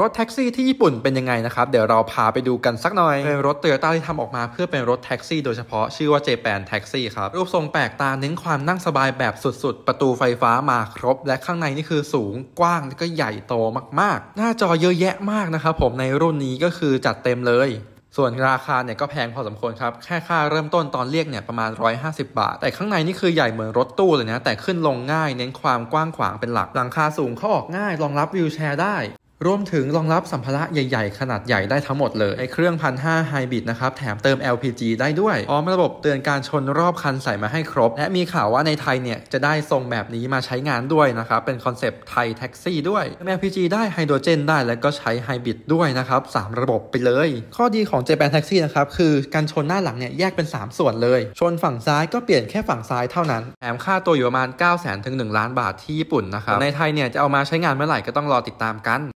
รถแท็กซี่ที่ญี่ปุ่นเป็นยังไงนะครับ เดี๋ยวเราพาไปดูกันสักหน่อยเป็นรถโตโยต้าที่ทำออกมาเพื่อเป็นรถแท็กซี่โดยเฉพาะชื่อว่า Japan Taxi ครับ รูปทรงแปลกตาเน้นความนั่งสบายแบบสุดๆ ประตูไฟฟ้ามาครบ และข้างในนี่คือสูงกว้างแล้วก็ใหญ่โตมากๆ หน้าจอเยอะแยะมากนะครับผมในรุ่นนี้ก็คือจัดเต็มเลยส่วนราคาเนี่ยก็แพงพอสมควรครับ แค่ค่าเริ่มต้นตอนเรียกเนี่ยประมาณ 150 บาท แต่ข้างในนี่คือใหญ่เหมือนรถตู้เลยนะ แต่ขึ้นลงง่าย เน้นความกว้างขวางเป็นหลัก หลังคาสูงเข้าออกง่าย รองรับวิวแชร์ได้ รวมถึงรองรับสัมภาระใหญ่ๆ ขนาดใหญ่ได้ทั้งหมดเลยไอเครื่องพันห้าไฮบริดนะครับ แถมเติม LPG ได้ด้วยพร้อมระบบเตือนการชนรอบคันใส่มาให้ครบ และมีข่าวว่าในไทยเนี่ย จะได้ทรงแบบนี้มาใช้งานด้วยนะครับ เป็นคอนเซปต์ไทยแท็กซี่ด้วย LPG ได้ไฮโดรเจนได้แล้วก็ใช้ไฮบริดด้วยนะครับ 3 ระบบไปเลย ข้อดีของ Japan Taxi นะครับคือการชนหน้าหลังเนี่ยแยกเป็น 3 ส่วนเลย ชนฝั่งซ้ายก็เปลี่ยนแค่ฝั่งซ้ายเท่านั้นแถมค่าตัวอยู่ประมาณ9 0 0 0 0 0ถึง1ล้านบาทที่ญี่ปุ่นนะครับในไทยเนี่ยจะเอามาใช้งานเมื่อไหร่ก็ต้องรอติดตามกัน